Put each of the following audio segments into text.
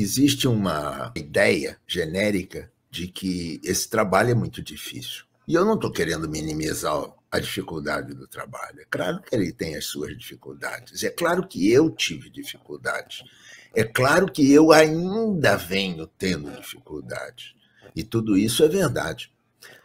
existe uma ideia genérica de que esse trabalho é muito difícil. E eu não estou querendo minimizar a dificuldade do trabalho. É claro que ele tem as suas dificuldades. É claro que eu tive dificuldades. É claro que eu ainda venho tendo dificuldades. E tudo isso é verdade.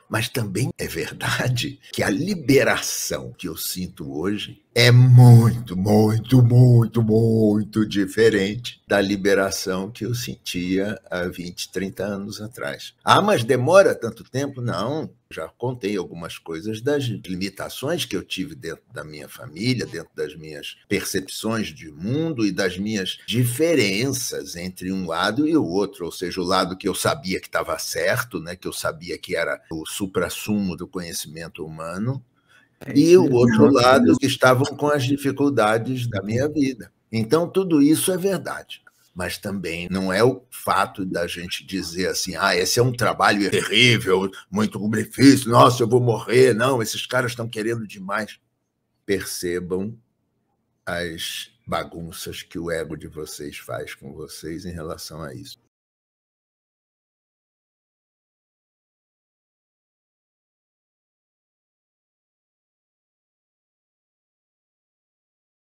Mas também é verdade que a liberação que eu sinto hoje é muito, muito, muito, muito diferente da liberação que eu sentia há 20, 30 anos atrás. Ah, mas demora tanto tempo? Não. Já contei algumas coisas das limitações que eu tive dentro da minha família, dentro das minhas percepções de mundo e das minhas diferenças entre um lado e o outro, ou seja, o lado que eu sabia que estava certo, né, que eu sabia que era o suprassumo do conhecimento humano, é e o outro lado que estavam com as dificuldades da minha vida. Então, tudo isso é verdade. Mas também não é o fato da gente dizer assim, ah, esse é um trabalho terrível, muito difícil, nossa, eu vou morrer. Não, esses caras estão querendo demais. Percebam as bagunças que o ego de vocês faz com vocês em relação a isso.